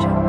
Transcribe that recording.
Joe.